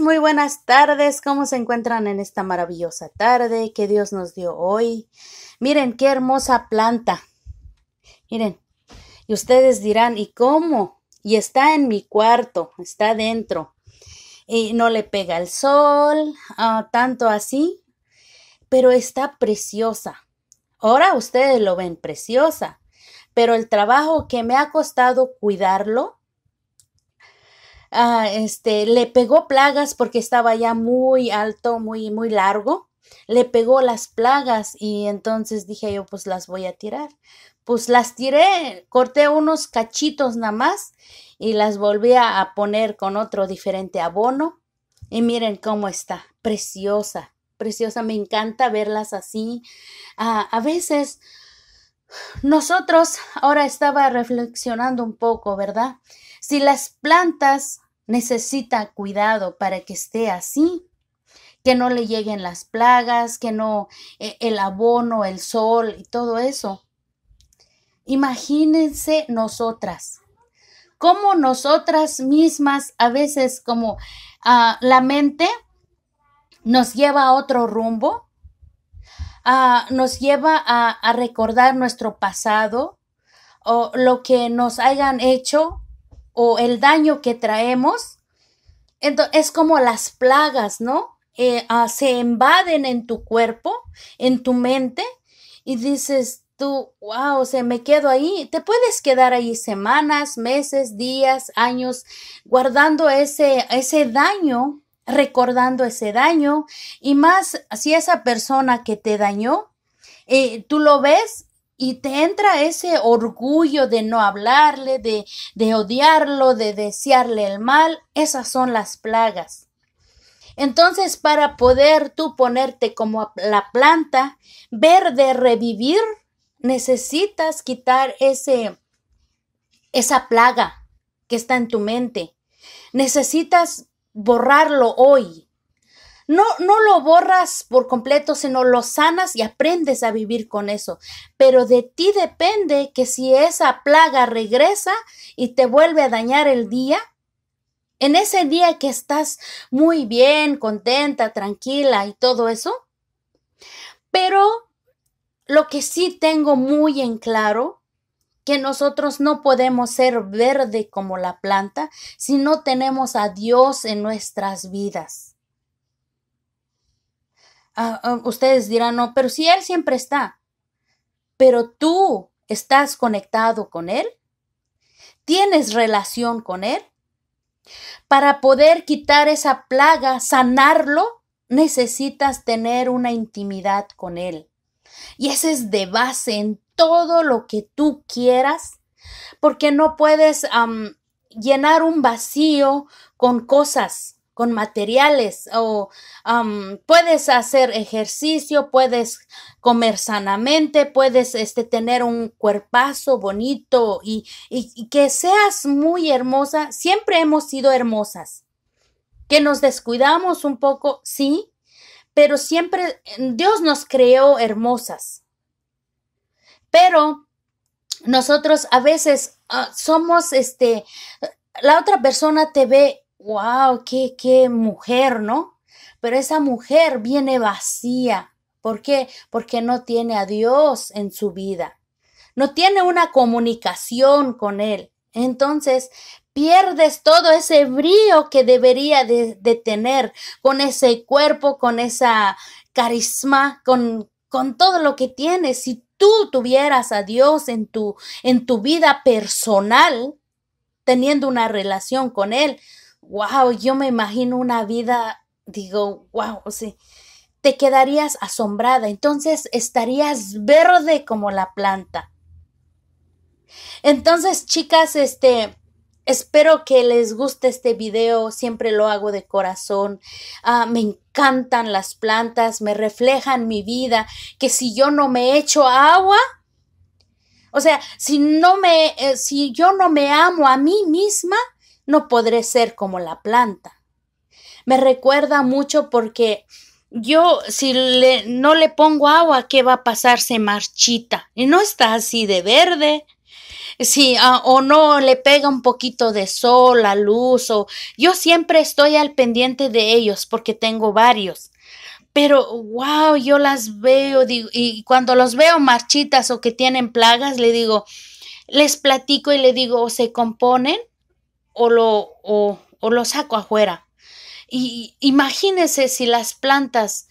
Muy buenas tardes, ¿cómo se encuentran en esta maravillosa tarde que Dios nos dio hoy? Miren qué hermosa planta. Miren, y ustedes dirán, ¿y cómo? Y está en mi cuarto, está dentro. Y no le pega el sol, ah, tanto así, pero está preciosa. Ahora ustedes lo ven preciosa, pero el trabajo que me ha costado cuidarlo, Ah, este, le pegó plagas porque estaba ya muy alto, muy, muy largo. Le pegó las plagas y entonces dije yo, pues las voy a tirar. Pues las tiré, corté unos cachitos nada más y las volví a poner con otro diferente abono. Y miren cómo está, preciosa, preciosa. Me encanta verlas así. Ah, a veces nosotros, ahora estaba reflexionando un poco, ¿verdad? Si las plantas necesitan cuidado para que esté así, que no le lleguen las plagas, que no e, el abono, el sol y todo eso. Imagínense nosotras, como nosotras mismas a veces como ah, la mente nos lleva a otro rumbo, ah, nos lleva a, a recordar nuestro pasado o lo que nos hayan hecho o el daño que traemos, entonces, es como las plagas, ¿no? Eh, ah, se invaden en tu cuerpo, en tu mente, y dices tú, wow, se me quedo ahí. Te puedes quedar ahí semanas, meses, días, años, guardando ese, ese daño, recordando ese daño, y más si esa persona que te dañó, eh, tú lo ves y te entra ese orgullo de no hablarle, de, de odiarlo, de desearle el mal. Esas son las plagas. Entonces, para poder tú ponerte como la planta verde revivir, necesitas quitar ese, esa plaga que está en tu mente. Necesitas borrarlo hoy. No, no lo borras por completo, sino lo sanas y aprendes a vivir con eso. Pero de ti depende que si esa plaga regresa y te vuelve a dañar el día, en ese día que estás muy bien, contenta, tranquila y todo eso. Pero lo que sí tengo muy en claro, que nosotros no podemos ser verde como la planta si no tenemos a Dios en nuestras vidas. Ah, ah, ustedes dirán, no, pero si Él siempre está, pero tú estás conectado con Él, tienes relación con Él. Para poder quitar esa plaga, sanarlo, necesitas tener una intimidad con Él. Y ese es de base en todo lo que tú quieras, porque no puedes llenar un vacío con cosas con materiales o puedes hacer ejercicio, puedes comer sanamente, puedes este, tener un cuerpazo bonito y, y que seas muy hermosa. Siempre hemos sido hermosas. Que nos descuidamos un poco, sí, pero siempre Dios nos creó hermosas. Pero nosotros a veces ah, somos este la otra persona te ve wow, qué, qué mujer, ¿no? Pero esa mujer viene vacía. ¿Por qué? Porque no tiene a Dios en su vida. No tiene una comunicación con Él. Entonces, pierdes todo ese brillo que debería de, tener con ese cuerpo, con esa carisma, con, con todo lo que tienes. Si tú tuvieras a Dios en tu, en tu vida personal, teniendo una relación con Él, wow, yo me imagino una vida, digo, wow, o sea, te quedarías asombrada, entonces estarías verde como la planta. Entonces, chicas, este, espero que les guste este video, siempre lo hago de corazón. Ah, me encantan las plantas, me reflejan mi vida, que si yo no me echo agua, o sea, si no me, eh, si yo no me amo a mí misma, no podré ser como la planta. Me recuerda mucho porque yo si le, no le pongo agua, ¿qué va a pasar? Se marchita y no está así de verde. si ah, o no le pega un poquito de sol, la luz, o yo siempre estoy al pendiente de ellos porque tengo varios. Pero, wow, yo las veo y cuando los veo marchitas o que tienen plagas, le digo, les platico y le digo, o se componen o lo, o, lo saco afuera. Y imagínense si las plantas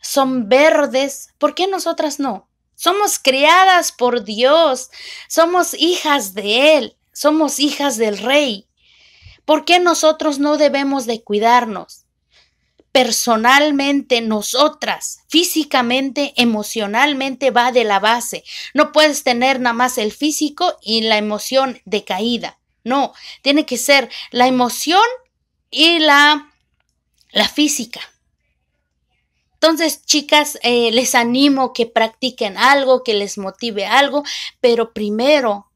son verdes, ¿por qué nosotras no? Somos criadas por Dios, somos hijas de Él, somos hijas del Rey. ¿Por qué nosotros no debemos de cuidarnos? Personalmente, nosotras, físicamente, emocionalmente va de la base. No puedes tener nada más el físico y la emoción decaída. No, tiene que ser la emoción y la, la física. Entonces, chicas, eh, les animo que practiquen algo, que les motive algo, pero primero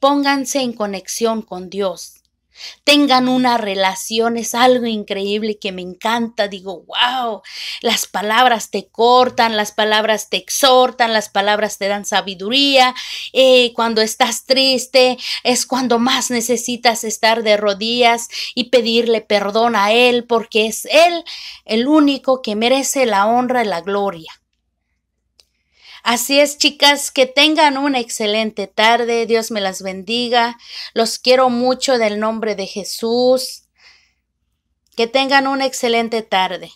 pónganse en conexión con Dios tengan una relación, es algo increíble que me encanta. Digo, wow, las palabras te cortan, las palabras te exhortan, las palabras te dan sabiduría. Eh, cuando estás triste es cuando más necesitas estar de rodillas y pedirle perdón a Él, porque es Él el único que merece la honra y la gloria. Así es, chicas, que tengan una excelente tarde. Dios me las bendiga. Los quiero mucho del nombre de Jesús. Que tengan una excelente tarde.